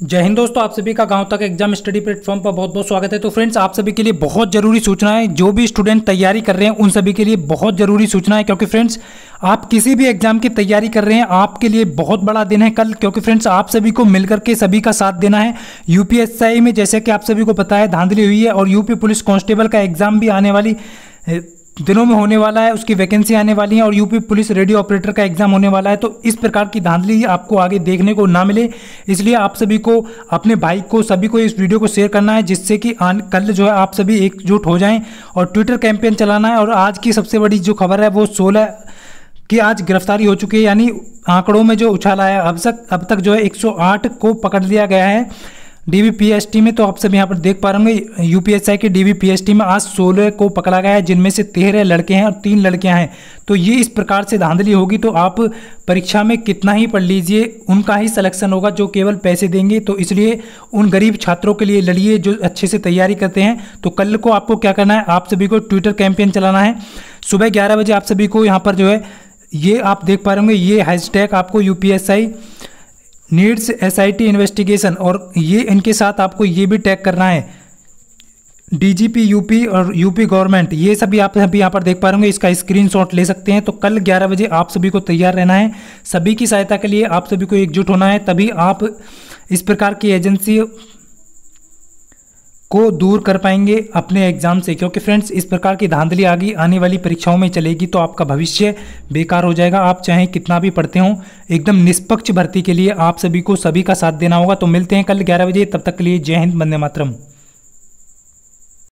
जय हिंद दोस्तों, आप सभी का गाँव तक एग्ज़ाम स्टडी प्लेटफॉर्म पर बहुत बहुत स्वागत है। तो फ्रेंड्स आप सभी के लिए बहुत ज़रूरी सूचना है जो भी स्टूडेंट तैयारी कर रहे हैं, उन सभी के लिए बहुत ज़रूरी सूचना है क्योंकि फ्रेंड्स आप किसी भी एग्ज़ाम की तैयारी कर रहे हैं, आपके लिए बहुत बड़ा दिन है कल, क्योंकि फ्रेंड्स आप सभी को मिलकर के सभी का साथ देना है। यूपीएसआई में जैसे कि आप सभी को पता है, धांधली हुई है और यूपी पुलिस कांस्टेबल का एग्ज़ाम भी आने वाली दिनों में होने वाला है, उसकी वैकेंसी आने वाली है और यूपी पुलिस रेडियो ऑपरेटर का एग्ज़ाम होने वाला है तो इस प्रकार की धांधली आपको आगे देखने को ना मिले। इसलिए आप सभी को, अपने भाई को, सभी को इस वीडियो को शेयर करना है, जिससे कि कल जो है आप सभी एकजुट हो जाएँ और ट्विटर कैंपेन चलाना है। और आज की सबसे बड़ी जो खबर है, वो सोलह की आज गिरफ्तारी हो चुकी है, यानी आंकड़ों में जो उछाला है, अब तक अब तक जो है 108 को पकड़ लिया गया है। डीवीपीएसटी में तो आप सब यहाँ पर देख पा रहे होंगे यूपीएसआई के डीवीपीएसटी में आज सोलह को पकड़ा गया है, जिनमें से तेरह लड़के हैं और तीन लड़कियाँ हैं। तो ये इस प्रकार से धांधली होगी तो आप परीक्षा में कितना ही पढ़ लीजिए, उनका ही सिलेक्शन होगा, जो केवल पैसे देंगे। तो इसलिए उन गरीब छात्रों के लिए लड़िए, जो अच्छे से तैयारी करते हैं। तो कल को आपको क्या करना है, आप सभी को ट्विटर कैंपेन चलाना है। सुबह ग्यारह बजे आप सभी को यहाँ पर जो है, ये आप देख पा रहे होंगे, ये हैशटैग आपको UPSI needs S I T investigation और ये इनके साथ आपको ये भी टैग करना है। डीजीपी यूपी और यूपी गवर्नमेंट ये सभी आप सभी यहाँ पर देख पा रहे होंगे, इसका स्क्रीनशॉट ले सकते हैं। तो कल 11 बजे आप सभी को तैयार रहना है। सभी की सहायता के लिए आप सभी को एकजुट होना है। तभी आप इस प्रकार की एजेंसी को दूर कर पाएँगे अपने एग्ज़ाम से, क्योंकि फ्रेंड्स इस प्रकार की धांधली आगे आने वाली परीक्षाओं में चलेगी तो आपका भविष्य बेकार हो जाएगा। आप चाहे कितना भी पढ़ते हो, एकदम निष्पक्ष भर्ती के लिए आप सभी को सभी का साथ देना होगा। तो मिलते हैं कल ग्यारह बजे, तब तक के लिए जय हिंद, वंदे मातरम।